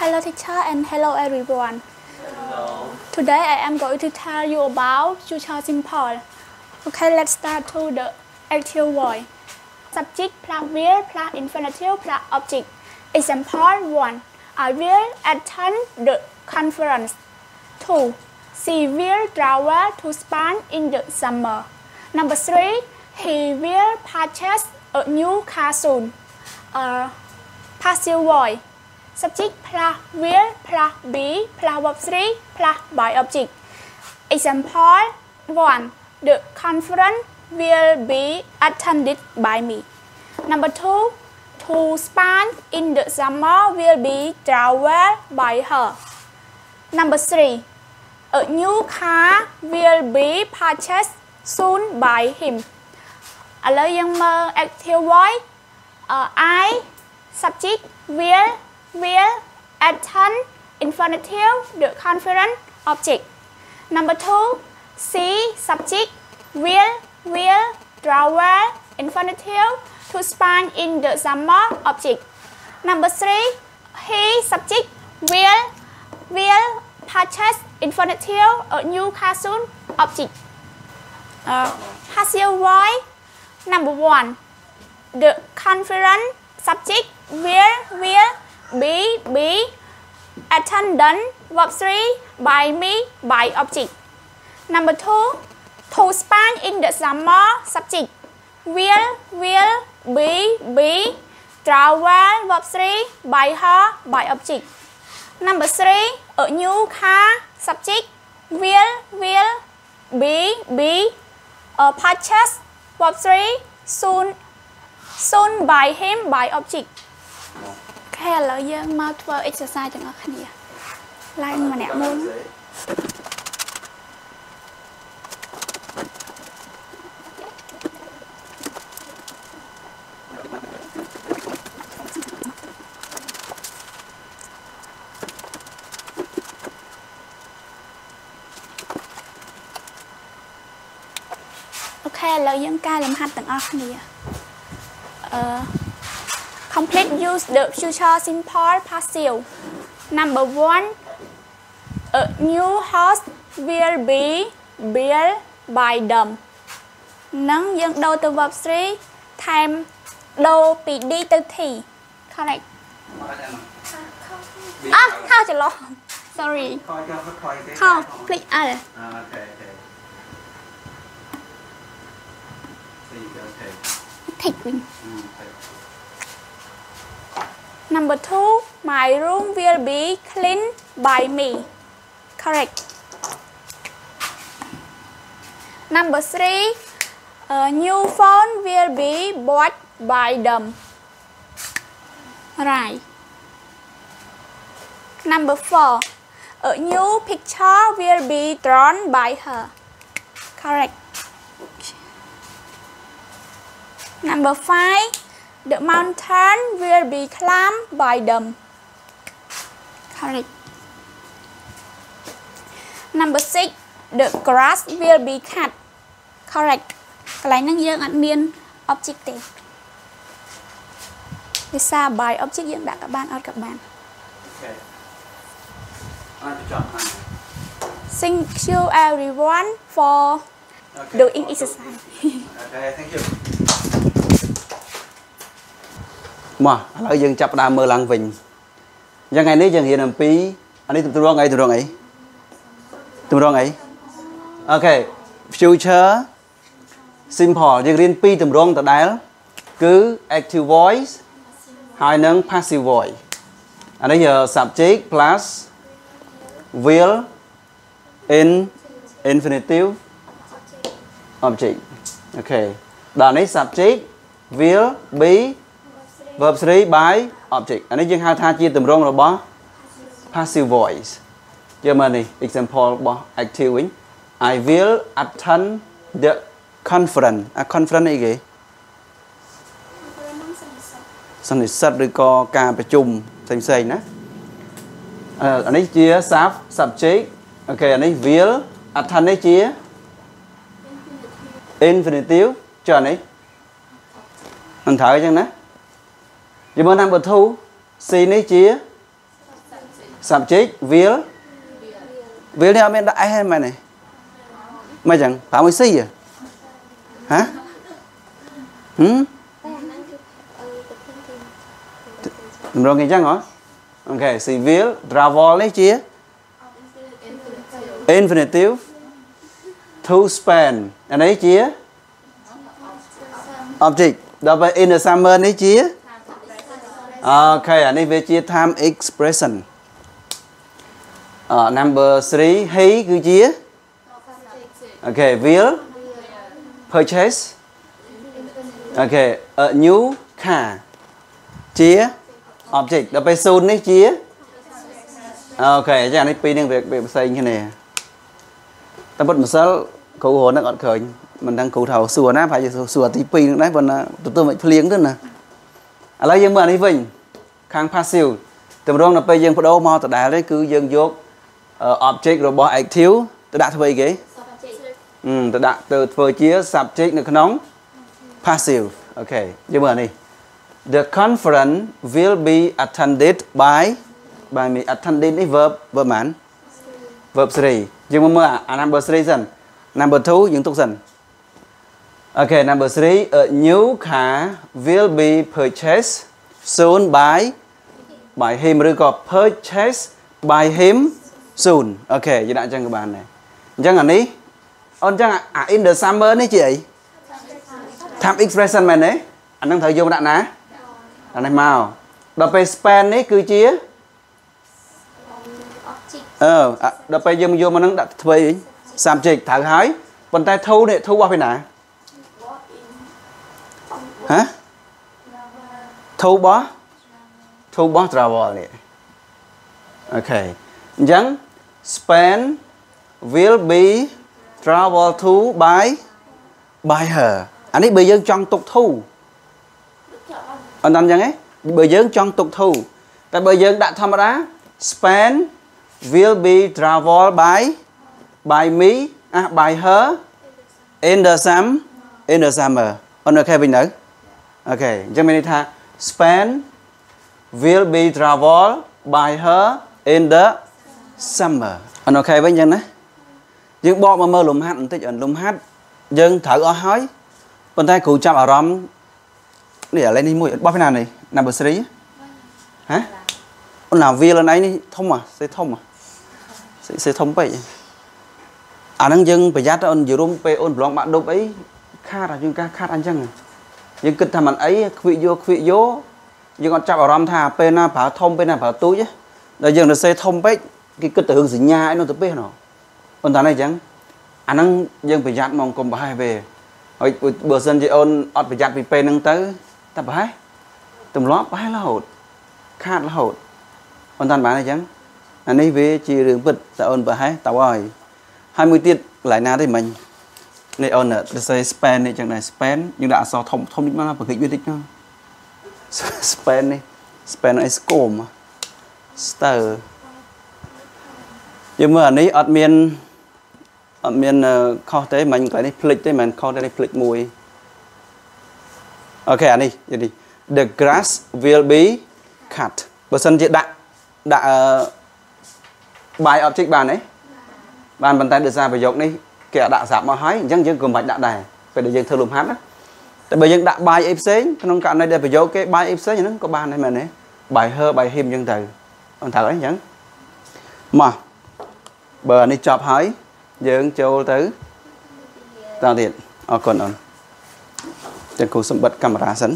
Hello teacher and hello everyone. Hello. Today I am going to tell you about future simple. Okay, let's start to the active voice. Subject plus will plus infinitive plus object. Example 1. I will attend the conference. 2. She will travel to Spain in the summer. Number 3. He will purchase a new car soon. Uh, passive voice subject plus will plus be plus verb 3 plus by object. Example 1. The conference will be attended by me. Number 2. To Spain in the summer will be traveled by her. Number 3. A new car will be purchased soon by him ឥឡូវយើងមើល active voice I subject will will attend infinitive the conference object. Number 2 C subject will will travel infinitive to Spain in the summer object. Number 3 he subject will will purchase infinitive a new car soon object. Uh, passive voice number 1 the conference subject will will be be attendant verb 3 by me, by object. Number 2 to spend in the summer subject. Will will be be travel verb 3 by her, by object. Number 3 a new car subject. Will will be be a purchase verb 3 soon soon by him, by object. ខេឥឡូវយើងមកធ្វើ exercise ទាំងអស់គ្នាឡើងម្នាក់មុនអូខេឥឡូវយើងកែលំហាត់ទាំងអស់គ្នាអឺ Complete use the future simple passive. Number one, a new house will be built by them. នឹងយើងដូរទៅ verb 3ថែមដូរពី D ទៅ T correct អោះខោច្រឡំ sorry ខោ click L អូខេអូខេ take វិញ Number two, my room will be cleaned by me. Correct. Number three, a new phone will be bought by them. Right. Number four, a new picture will be drawn by her. Correct. Number five, the mountain will be climbed by them. Correct. Number six, the grass will be cut. Correct. កន្លែងហ្នឹងយើងអត់មាន object ទេវាសារ by object យើងដាក់ក៏បានអត់ក៏បាន okayអាចចប់ហើយ Thank you everyone for okay doing exercise okay thank you មកឥឡូវយើងចាប់ផ្ដើមមើលឡើងវិញអញ្ចឹងថ្ងៃនេះយើងរៀនអំពីអានេះទម្រង់អីទម្រង់អីទម្រង់អី okay future simple យើងរៀនពីរទម្រង់ដដែលគឺ active voice ហើយនិង passive voice អានេះ subject plus will in infinitive object អូខេដល់នេះ subject will be verb 3 by object អានេះយើងហៅថាជាទម្រង់របស់ passive voice យកមកនេះ example របស់ active វិញ I will attend the conference អា conference អីគេសន្និសីទឬក៏ការប្រជុំផ្សេងផ្សេងៗណាអឺអានេះជា sub subject អូខេអានេះ will attend នេះជា infinitive ចុះអានេះមិនត្រូវអញ្ចឹងណា យល់មើល number 2 C នេះជា subject will will នេះអត់មានដាក់ s ទេមែនទេមិនចឹងប្រើមួយ c ហ៎ហ៎ហឹមតម្រងគេចឹងហ៎អូខេ c will travel នេះជា infinitive to spend អានេះជា object ដល់ពេល in the summer នេះជា okay អានេះវាជា time expression អ number 3 he គឺជា okay will purchase okay a new car ជា object ដល់ពេល0នេះជា okay អញ្ចឹងអានេះពីរនឹងវាវាផ្សេងគ្នាតែពីម្សិលគ្រូរហនឹងអត់ឃើញមិនដឹងគ្រូថាសួរណាប្រហែលជាសួរទី2នឹងដែរប៉ុន្តែទទួលមិនភ្លៀងទៅណា ឥឡូវយើងមើលអានេះវិញខាង passive តម្រងដល់ពេលយើងបដូរមកដដែលនេះគឺយើងយក object របស់ active ទៅដាក់ធ្វើអីគេទៅដាក់ទៅធ្វើជា subject នៅក្នុង passive អូខេយើងមើលអានេះ The conference will be attended by by me attended នេះ verb verb ហ្មង verb 3យើងមកមើលអា number 3សិន number 2យើងទុកសិន Okay number 3 a new car will be purchased soon by by him ឬក៏ purchase by him soon អូខេយើងដាក់អញ្ចឹងក៏បានដែរអញ្ចឹងអានេះអូនអញ្ចឹងអា in the summer នេះជាអី time expression មែនទេអានឹងត្រូវយកដាក់ណាអានេះមកដល់ពេល span នេះគឺជាអឺដល់ពេលយើងយកមកនឹងដាក់ធ្វើអី subject ត្រូវហើយប៉ុន្តែ to នេះ to របស់ពីណា ហ៎ to របស់ to របស់ travel នេះអូខេអញ្ចឹង span will be travel to by by her អានេះបើយើងចង់ទុក to អត់ដល់អញ្ចឹងទេបើយើងចង់ទុក to តែបើយើងដាក់ធម្មតា Spain will be travel by by me អា by her in the sum in the summer អូន okay វិញទៅ okay អញ្ចឹងមានន័យថា Spain will be travel by her in the summer អូន okay វិញអញ្ចឹងណាយើងបកមកមើលលំហាត់បន្តិចអូនលំហាត់យើងត្រូវអស់ហើយប៉ុន្តែគ្រូចាប់អារម្មណ៍នេះឥឡូវនេះមួយបោះពីណានេះ number 3ហ៎អូនណាវាលណៃនេះធំហ៎សេធំហ៎សេធំពេកអាហ្នឹងយើងប្រយ័ត្នអូនយរុំពេលអូនប្រឡងបាក់ដប់អី ខាតអាយើងការខាតអញ្ចឹងយើងគិតថាមិនអីខ្វិយកខ្វិយកយើងអត់ចាប់អារម្មណ៍ថាពេលណាប្រើធំពេលណាប្រើទូចដល់យើងទៅសេធំពេកគេគិតទៅរឿងសញ្ញាអីនោះទៅពេលណោះប៉ុន្តែអញ្ចឹងអាហ្នឹងយើងប្រយ័ត្នមកកុំប្រហែសពេលហើយបើសិនជាអូនអត់ប្រយ័ត្នពីពេលហ្នឹងទៅតែប្រហែសទម្លាប់ប្រហែសរហូតខាតរហូតប៉ុន្តែបានអញ្ចឹងអានេះវាជារឿងពិតតែអូនប្រហែសទៅហើយហើយមួយទៀតកន្លែងណាទេមិញ នេះអូនទៅសេ span នេះចឹងដែរ span យើងដាក់អក្សរធំធំតិចមកបង្កិចវាតិចមក span នេះ span អីស្គម stir យើងមើលអានេះអត់មានអត់មានខុសទេមិញកន្លែងនេះភ្លេចទេមិនខុសទេនេះភ្លេចមួយអូខេអានេះនេះ the grass will be cut បើសិនជាដាក់ដាក់ by object បានទេបានប៉ុន្តែដោយសារប្រយោគនេះ គេដាក់សាប់មកហើយអញ្ចឹងយើងក៏មិនបាច់ដាក់ដែរពេលដែលយើងធ្វើលំហាត់ណាតែបើយើងដាក់ by អីផ្សេងក្នុងករណីដែលប្រយោគគេ by អីផ្សេងហ្នឹងក៏បានដែរមែនទេ by her by him អញ្ចឹងទៅអត់ត្រូវអីអញ្ចឹងមកបើនេះចប់ហើយយើងចូលទៅតទៀតអរគុណអូនចឹងគ្រូសម្បត្តិកាមេរ៉ាសិន